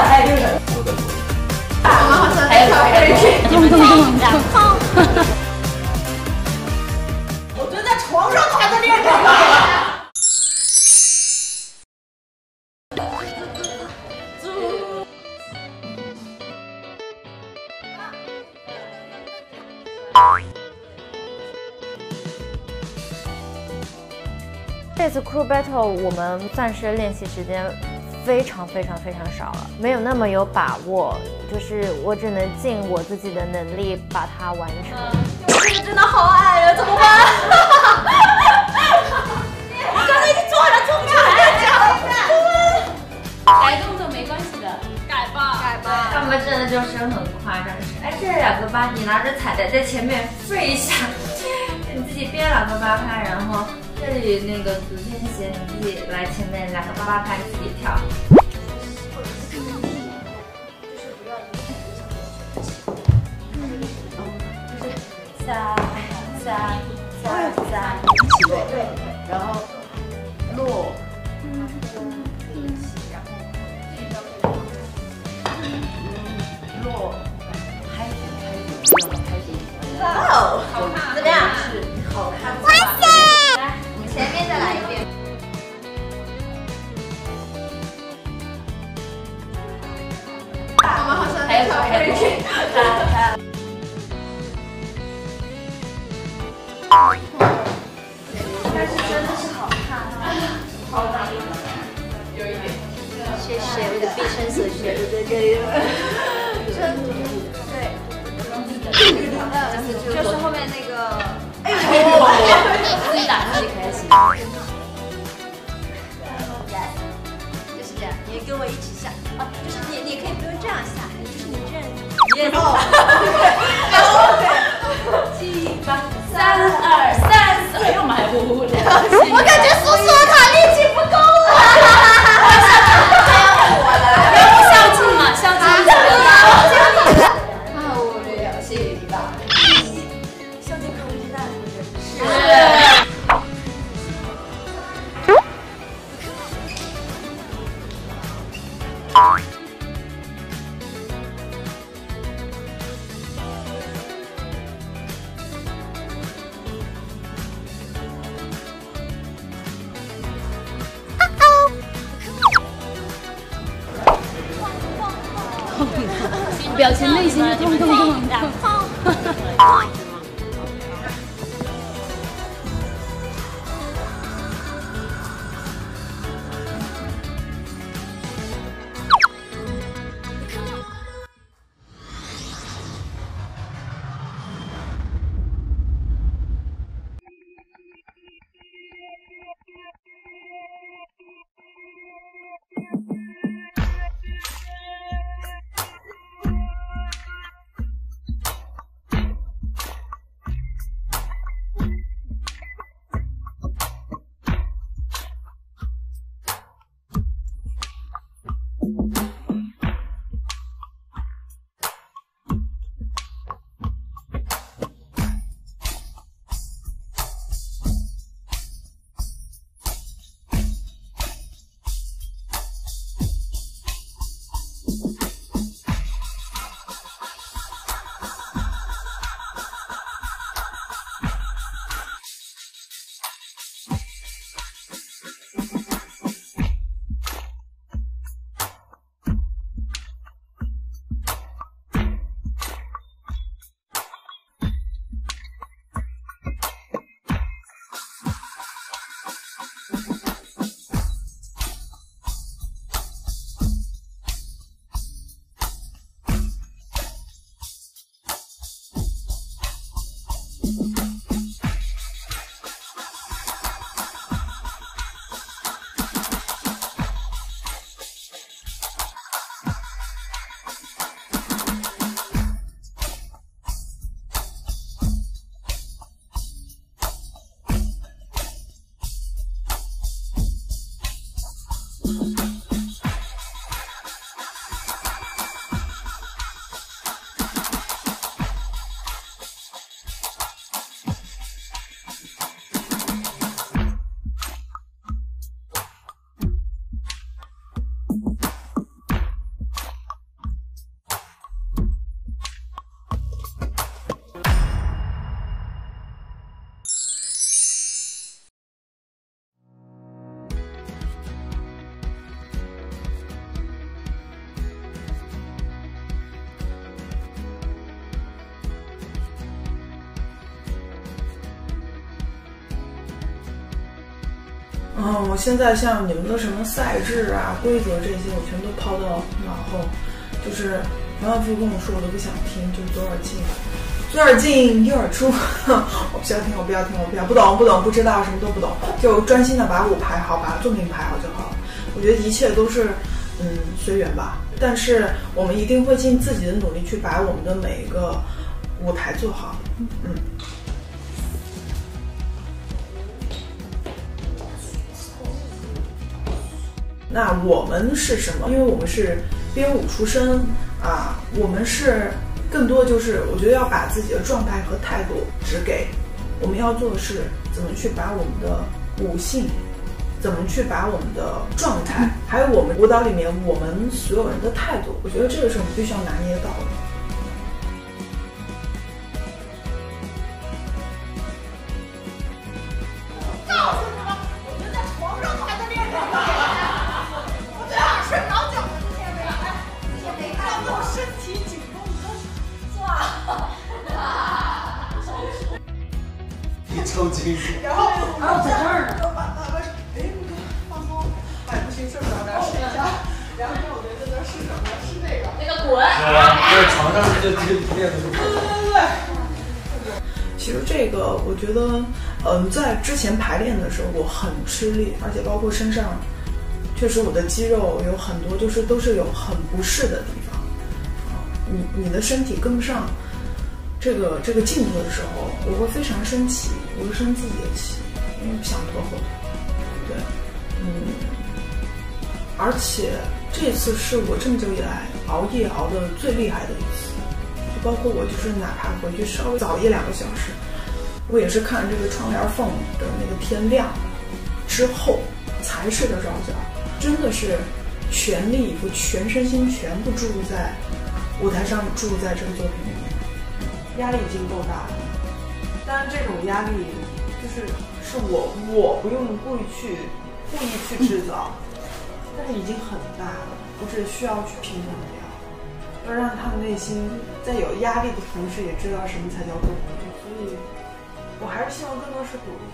还有人。还有还有，你们然后，我蹲在床上还在练这个。这次 crew battle 我们暂时练习时间非常非常非常少了，没有那么有把握，就是我只能尽我自己的能力把它完成。这个真的好矮呀，怎么办？刚才已经做好了，做不出来。改动作没关系的，改吧，改吧。他们真的就是很夸张，是哎，这两个八，你拿着彩带在前面飞一下，你自己编两个八拍，然后这里那个足天鞋你来前面两个八八拍自己跳。三三三三，对对，然后落，嗯落，拍底拍底，拍底。哇，好看，怎么样？好看。前面再来一遍。我们好像还有还有，还有。但是真的是好看啊！好大，有一点。谢谢我的毕生所学，对对对，真对，嗯，就是后面那个，哎呦，自己打自己开心。就是这样，你跟我一起下啊，就是你，你可以不用这样下，就是你这样，你 表情内心是痛痛痛痛。嗯，我现在像你们的什么赛制啊、规则这些，我全都抛到脑后，就是反反复复跟我说，我都不想听，就左耳进，左耳进右耳出，我不要听，我不要听，我不要，不懂不懂，不知道什么都不懂，就专心的把舞排好，把作品排好就好了。我觉得一切都是嗯随缘吧，但是我们一定会尽自己的努力去把我们的每一个舞台做好，嗯。那我们是什么？因为我们是编舞出身啊，我们是更多就是我觉得要把自己的状态和态度指给。我们要做的是怎么去把我们的舞性，怎么去把我们的状态，还有我们舞蹈里面我们所有人的态度，我觉得这个是我们必须要拿捏到的。抽筋。然后然后在这儿呢，就把他们说，哎，你看放松，哎不行睡不着，咱试一下。然后我觉得这是什么？是那个。那个滚。在床上就直接练的对对对。其实这个，我觉得，嗯，在之前排练的时候，我很吃力，而且包括身上，确实我的肌肉有很多，就是都是有很不适的地方。啊，你你的身体跟不上这个这个进度的时候，我会非常生气，我会生自己的气，因为不想拖后腿。对，嗯，而且这次是我这么久以来熬夜熬的最厉害的一次。就包括我就是哪怕回去稍微早一两个小时，我也是看这个窗帘缝的那个天亮之后才睡得着觉，真的是全力以赴、全身心全部注入在舞台上，注入在这个作品里，压力已经够大了。当然，这种压力就是是我我不用故意去故意去制造，但是已经很大了，我只需要去平衡掉。要让他们内心在有压力的同时，也知道什么才叫做鼓励。所以，我还是希望更多是鼓励。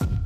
you